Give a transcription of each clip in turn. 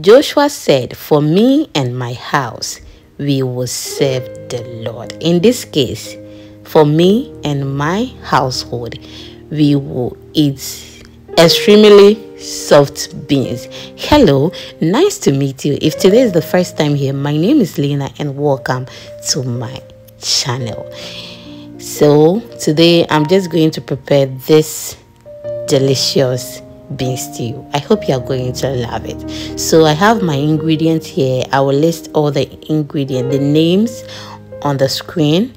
Joshua said, For me and my house, we will serve the Lord. In this case, for me and my household, we will eat extremely soft beans. Hello, nice to meet you. If today is the first time here, my name is Lena and welcome to my channel. So, today I'm just going to prepare this delicious bean stew i hope you are going to love it. So i have my ingredients here. I will list all the ingredients the names on the screen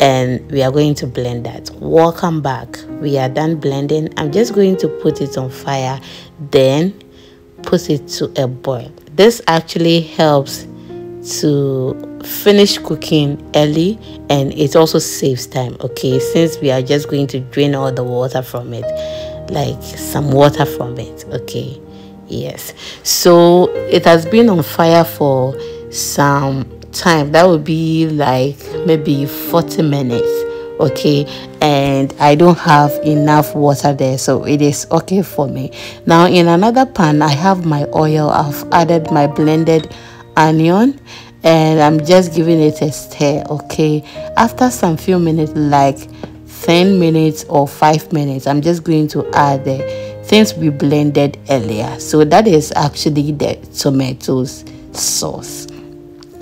and we are going to blend that. Welcome back. We are done blending. I'm just going to put it on fire then put it to a boil. This actually helps to finish cooking early and it also saves time okay? Since we are just going to drain all the water from it like some water from it okay? Yes. So it has been on fire for some time. That would be like maybe 40 minutes okay? And i don't have enough water there so it is okay for me. Now in another pan i have my oil. I've added my blended onion and i'm just giving it a stir okay? After some few minutes like 10 minutes or 5 minutes. I'm just going to add the things we blended earlier. So that is actually the tomatoes sauce.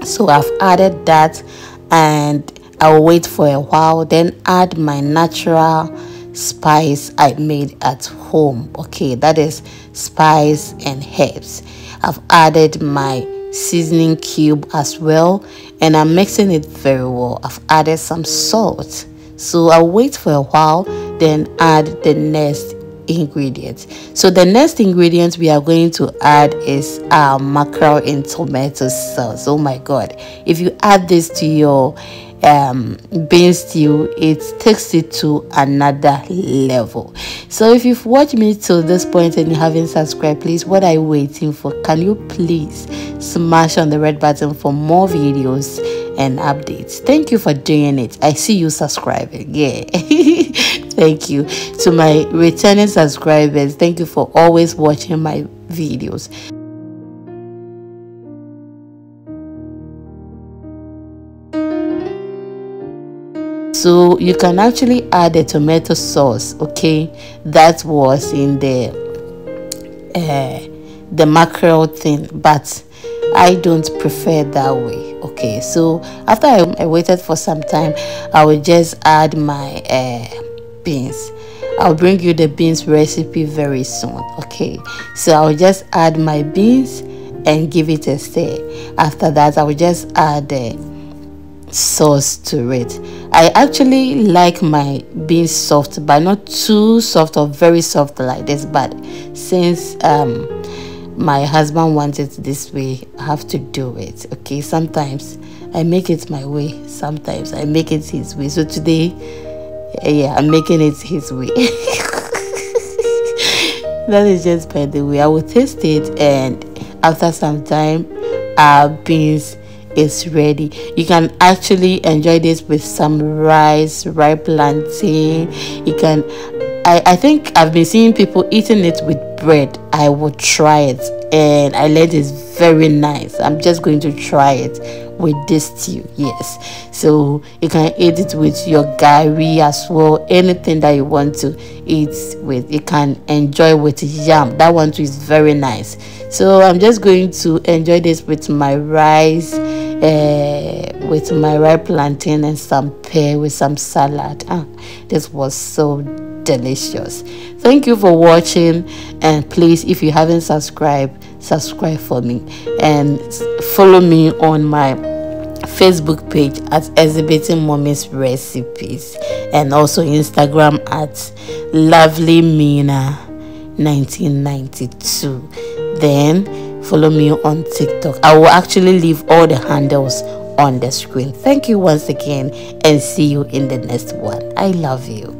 So i've added that and i'll wait for a while then add my natural spice i made at home. Okay that is spice and herbs. I've added my seasoning cube as well and i'm mixing it very well. I've added some salt so I'll wait for a while, then add the next ingredients. So the next ingredient we are going to add is our mackerel in tomato sauce. Oh my god. If you add this to your um bean stew it takes it to another level so if you've watched me till this point and you haven't subscribed please what are you waiting for can you please smash on the red button for more videos and updates. Thank you for doing it. I see you subscribing. Yeah. Thank you. To my returning subscribers thank you for always watching my videos. So you can actually add a tomato sauce okay? That was in the uh, the mackerel thing but i don't prefer that way okay so after I, I waited for some time i will just add my uh, beans. I'll bring you the beans recipe very soon okay? So i'll just add my beans and give it a stir. After that i will just add the sauce to it. I actually like my beans soft but not too soft or very soft like this but since um my husband wants it this way have to do it okay? Sometimes i make it my way sometimes i make it his way. So today eh, yeah i'm making it his way. That is just by the way. I will taste it and after some time our beans is ready. You can actually enjoy this with some rice ripe plantain. You can I, I think I've been seeing people eating it with bread. I will try it and I learned it's very nice. I'm just going to try it with this stew. Yes. So you can eat it with your gari as well. Anything that you want to eat with. You can enjoy with yam. That one too is very nice. So I'm just going to enjoy this with my rice, uh, with my ripe plantain and some pear with some salad. Ah, this was so delicious. Thank you for watching and please if you haven't subscribed subscribe for me. And follow me on my facebook page at exhibiting mommy's recipes and also instagram at lovely mina 1992 then follow me on tiktok. I will actually leave all the handles on the screen. Thank you once again and see you in the next one. I love you